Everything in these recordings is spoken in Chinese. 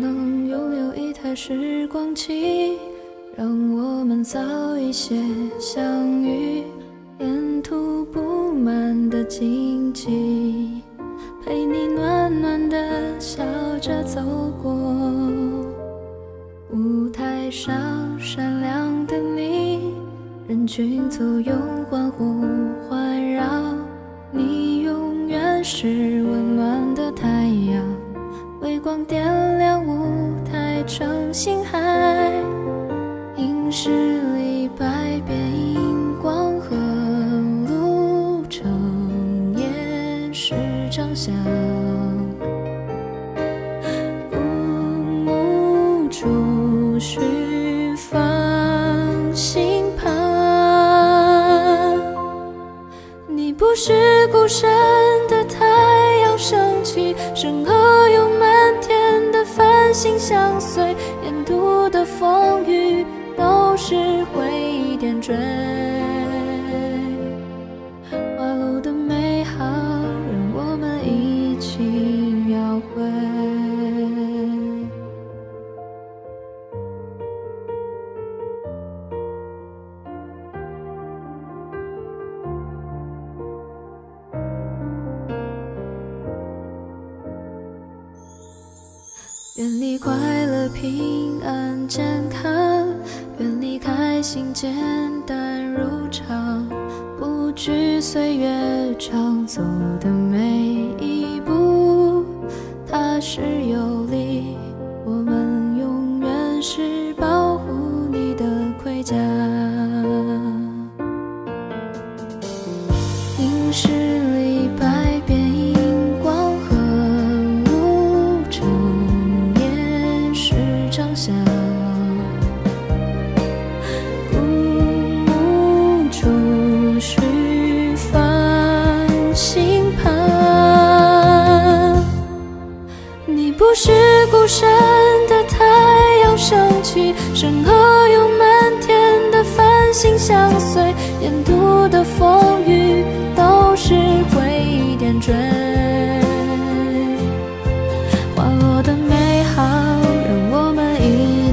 能拥有一台时光机，让我们早一些相遇？沿途布满的荆棘，陪你暖暖的笑着走过。舞台上闪亮的你，人群簇拥欢呼舞台成星海，影视里百变荧光和路程也是长相。布幕处许放星盘，你不是孤身的太阳升起，身后有满心相随，沿途的风雨都是回忆点缀。愿你快乐、平安、健康，愿你开心、简单如常，不惧岁月长走的每一步，踏实有力。我们永远是保护你的盔甲。映诗里长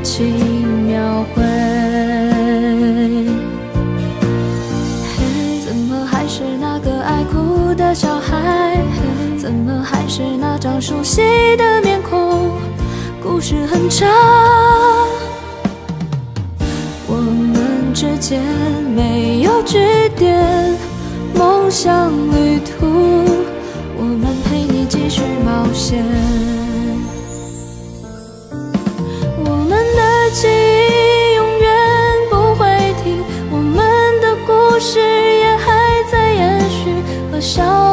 一起描绘。怎么还是那个爱哭的小孩？怎么还是那张熟悉的面孔？故事很长，我们之间没有句点。梦想笑